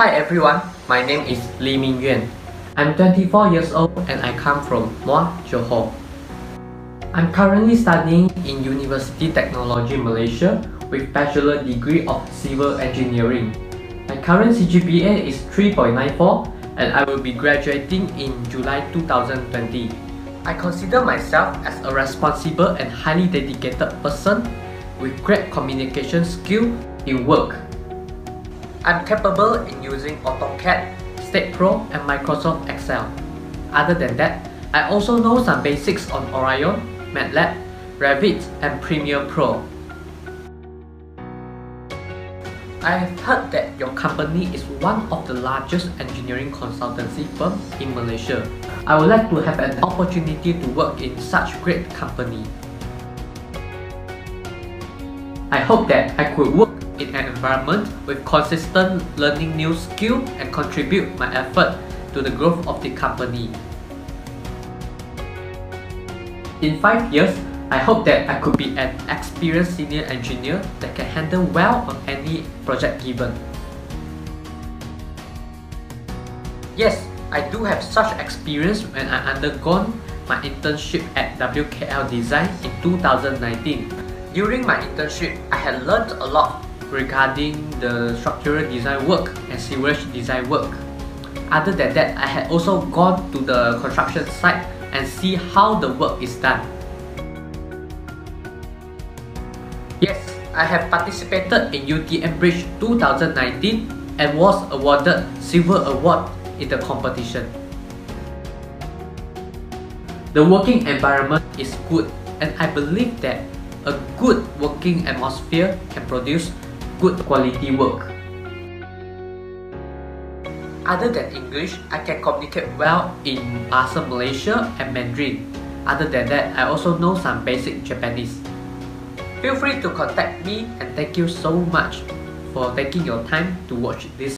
Hi everyone, my name is Lee Ming Yuan. I'm 24 years old and I come from Muar, Johor. I'm currently studying in University Technology Malaysia with bachelor degree of civil engineering. My current CGPA is 3.94 and I will be graduating in July 2020. I consider myself as a responsible and highly dedicated person with great communication skill in work. I'm capable in using AutoCAD, STAAD.Pro and Microsoft Excel. Other than that, I also know some basics on Orion, MATLAB, Revit and Premiere Pro. I have heard that your company is one of the largest engineering consultancy firm in Malaysia. I would like to have an opportunity to work in such great company. I hope that I could work environment with consistent learning new skill and contribute my effort to the growth of the company. In 5 years, I hope that I could be an experienced senior engineer that can handle well on any project given. Yes, I do have such experience when I undergone my internship at WKL Design in 2019. During my internship, I had learned a lot regarding the structural design work and civil design work. Other than that, I had also gone to the construction site and see how the work is done. Yes, I have participated in UTM Bridge 2019 and was awarded Silver Award in the competition. The working environment is good and I believe that a good working atmosphere can produce good quality work. Other than English, I can communicate well in Bahasa Malaysia and Mandarin. Other than that, I also know some basic Japanese. Feel free to contact me and thank you so much for taking your time to watch this